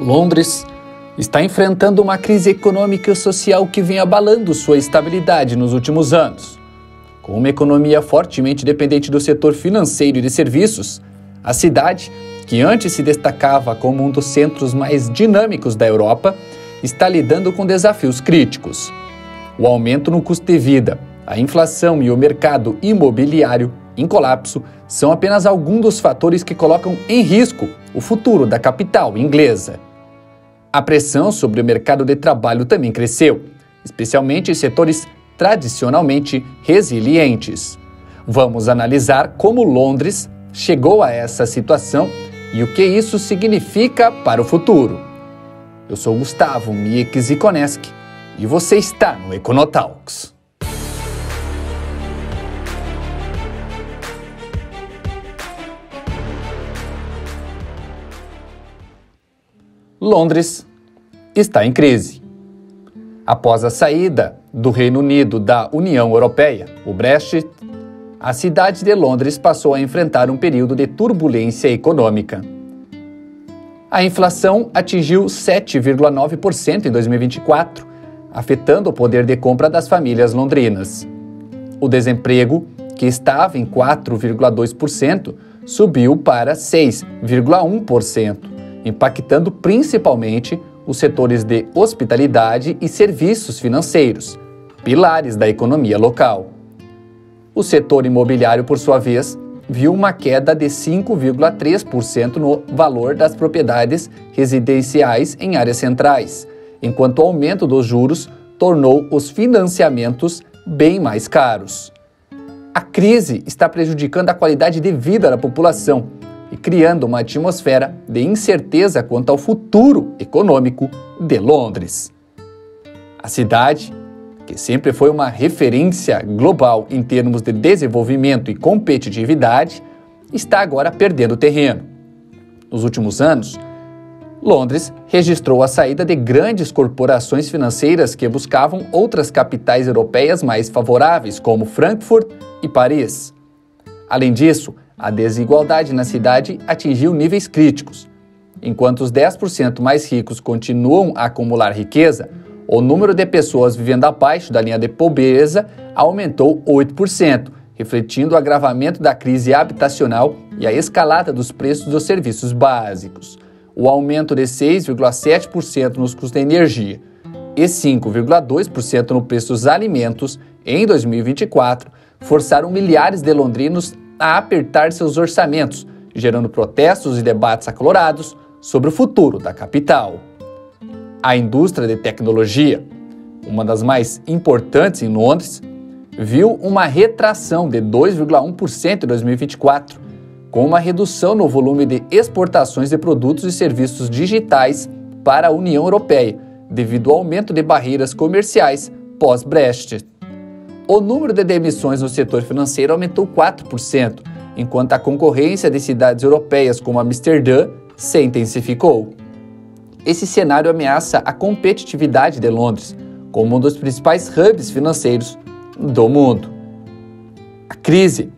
Londres está enfrentando uma crise econômica e social que vem abalando sua estabilidade nos últimos anos. Com uma economia fortemente dependente do setor financeiro e de serviços, a cidade, que antes se destacava como um dos centros mais dinâmicos da Europa, está lidando com desafios críticos. O aumento no custo de vida, a inflação e o mercado imobiliário em colapso são apenas alguns dos fatores que colocam em risco o futuro da capital inglesa. A pressão sobre o mercado de trabalho também cresceu, especialmente em setores tradicionalmente resilientes. Vamos analisar como Londres chegou a essa situação e o que isso significa para o futuro. Eu sou Gustavo Mieck Ikoneski e você está no Econotalks. Londres está em crise. Após a saída do Reino Unido da União Europeia, o Brexit, a cidade de Londres passou a enfrentar um período de turbulência econômica. A inflação atingiu 7,9% em 2024, afetando o poder de compra das famílias londrinas. O desemprego, que estava em 4,2%, subiu para 6,1% impactando principalmente os setores de hospitalidade e serviços financeiros, pilares da economia local. O setor imobiliário, por sua vez, viu uma queda de 5,3% no valor das propriedades residenciais em áreas centrais, enquanto o aumento dos juros tornou os financiamentos bem mais caros. A crise está prejudicando a qualidade de vida da população e criando uma atmosfera de incerteza quanto ao futuro econômico de Londres. A cidade, que sempre foi uma referência global em termos de desenvolvimento e competitividade, está agora perdendo terreno. Nos últimos anos, Londres registrou a saída de grandes corporações financeiras que buscavam outras capitais europeias mais favoráveis, como Frankfurt e Paris. Além disso, a desigualdade na cidade atingiu níveis críticos. Enquanto os 10% mais ricos continuam a acumular riqueza, o número de pessoas vivendo abaixo da linha de pobreza aumentou 8%, refletindo o agravamento da crise habitacional e a escalada dos preços dos serviços básicos. O aumento de 6,7% nos custos de energia e 5,2% no preço dos alimentos em 2024 forçaram milhares de londrinos a apertar seus orçamentos, gerando protestos e debates acalorados sobre o futuro da capital. A indústria de tecnologia, uma das mais importantes em Londres, viu uma retração de 2,1% em 2024, com uma redução no volume de exportações de produtos e serviços digitais para a União Europeia, devido ao aumento de barreiras comerciais pós-Brexit o número de demissões no setor financeiro aumentou 4%, enquanto a concorrência de cidades europeias como Amsterdã se intensificou. Esse cenário ameaça a competitividade de Londres como um dos principais hubs financeiros do mundo. A crise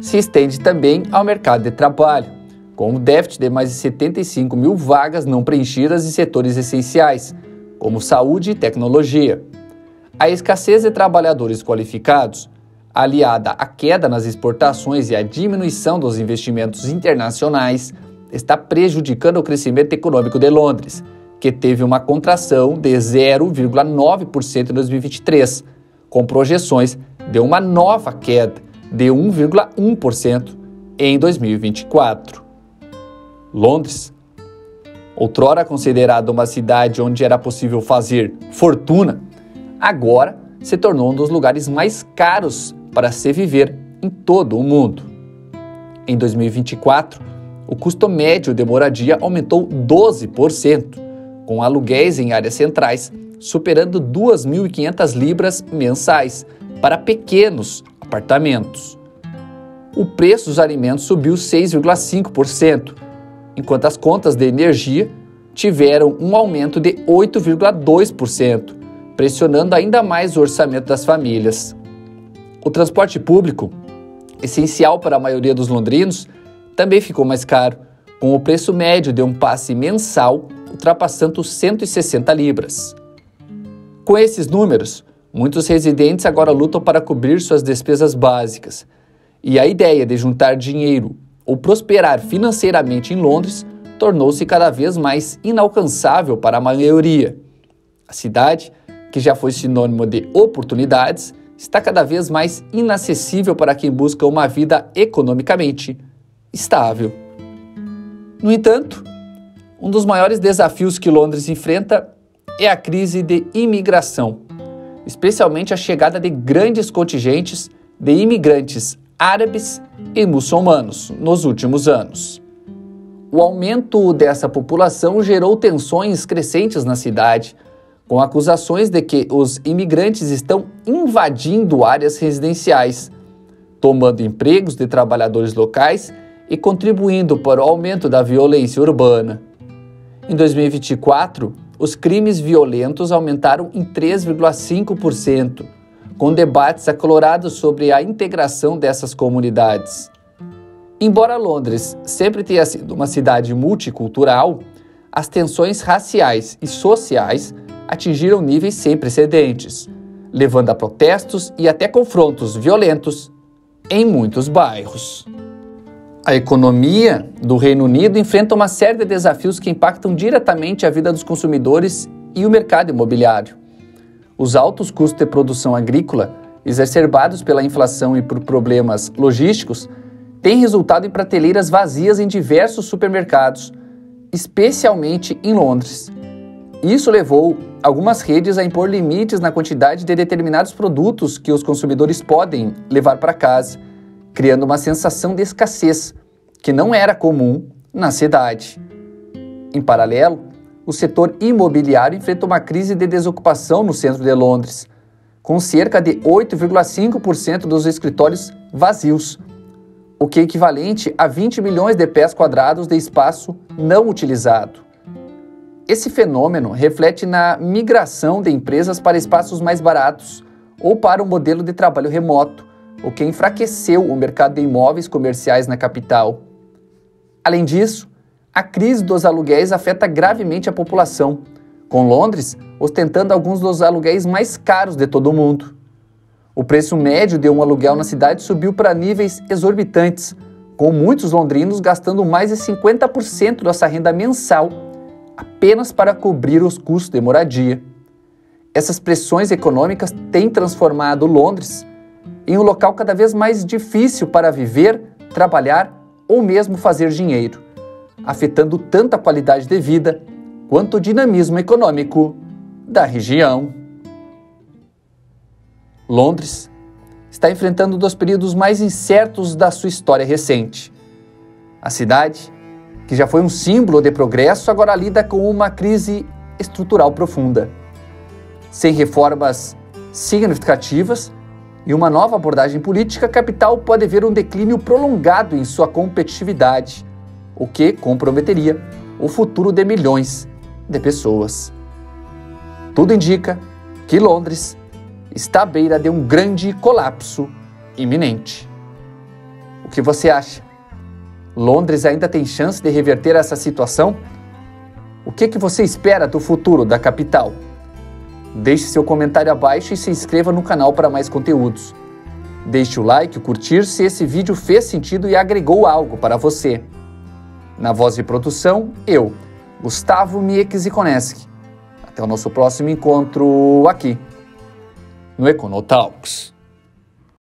se estende também ao mercado de trabalho, com um déficit de mais de 75 mil vagas não preenchidas em setores essenciais, como saúde e tecnologia. A escassez de trabalhadores qualificados, aliada à queda nas exportações e à diminuição dos investimentos internacionais, está prejudicando o crescimento econômico de Londres, que teve uma contração de 0,9% em 2023, com projeções de uma nova queda de 1,1% em 2024. Londres, outrora considerada uma cidade onde era possível fazer fortuna, agora se tornou um dos lugares mais caros para se viver em todo o mundo. Em 2024, o custo médio de moradia aumentou 12%, com aluguéis em áreas centrais superando 2.500 libras mensais para pequenos apartamentos. O preço dos alimentos subiu 6,5%, enquanto as contas de energia tiveram um aumento de 8,2%, pressionando ainda mais o orçamento das famílias. O transporte público, essencial para a maioria dos londrinos, também ficou mais caro, com o preço médio de um passe mensal ultrapassando 160 libras. Com esses números, muitos residentes agora lutam para cobrir suas despesas básicas, e a ideia de juntar dinheiro ou prosperar financeiramente em Londres tornou-se cada vez mais inalcançável para a maioria. A cidade, que já foi sinônimo de oportunidades, está cada vez mais inacessível para quem busca uma vida economicamente estável. No entanto, um dos maiores desafios que Londres enfrenta é a crise de imigração, especialmente a chegada de grandes contingentes de imigrantes árabes e muçulmanos nos últimos anos. O aumento dessa população gerou tensões crescentes na cidade, com acusações de que os imigrantes estão invadindo áreas residenciais, tomando empregos de trabalhadores locais e contribuindo para o aumento da violência urbana. Em 2024, os crimes violentos aumentaram em 3,5%, com debates acalorados sobre a integração dessas comunidades. Embora Londres sempre tenha sido uma cidade multicultural, as tensões raciais e sociais atingiram níveis sem precedentes, levando a protestos e até confrontos violentos em muitos bairros. A economia do Reino Unido enfrenta uma série de desafios que impactam diretamente a vida dos consumidores e o mercado imobiliário. Os altos custos de produção agrícola, exacerbados pela inflação e por problemas logísticos, tem resultado em prateleiras vazias em diversos supermercados, especialmente em Londres. Isso levou algumas redes a impor limites na quantidade de determinados produtos que os consumidores podem levar para casa, criando uma sensação de escassez que não era comum na cidade. Em paralelo, o setor imobiliário enfrenta uma crise de desocupação no centro de Londres, com cerca de 8,5% dos escritórios vazios o que é equivalente a 20 milhões de pés quadrados de espaço não utilizado. Esse fenômeno reflete na migração de empresas para espaços mais baratos ou para um modelo de trabalho remoto, o que enfraqueceu o mercado de imóveis comerciais na capital. Além disso, a crise dos aluguéis afeta gravemente a população, com Londres ostentando alguns dos aluguéis mais caros de todo o mundo. O preço médio de um aluguel na cidade subiu para níveis exorbitantes, com muitos londrinos gastando mais de 50% dessa renda mensal apenas para cobrir os custos de moradia. Essas pressões econômicas têm transformado Londres em um local cada vez mais difícil para viver, trabalhar ou mesmo fazer dinheiro, afetando tanto a qualidade de vida quanto o dinamismo econômico da região. Londres está enfrentando um dos períodos mais incertos da sua história recente. A cidade, que já foi um símbolo de progresso, agora lida com uma crise estrutural profunda. Sem reformas significativas e uma nova abordagem política, a capital pode ver um declínio prolongado em sua competitividade, o que comprometeria o futuro de milhões de pessoas. Tudo indica que Londres está à beira de um grande colapso iminente. O que você acha? Londres ainda tem chance de reverter essa situação? O que, que você espera do futuro da capital? Deixe seu comentário abaixo e se inscreva no canal para mais conteúdos. Deixe o like, curtir se esse vídeo fez sentido e agregou algo para você. Na voz de produção, eu, Gustavo Miekzikoneski. Até o nosso próximo encontro aqui no Econotalks.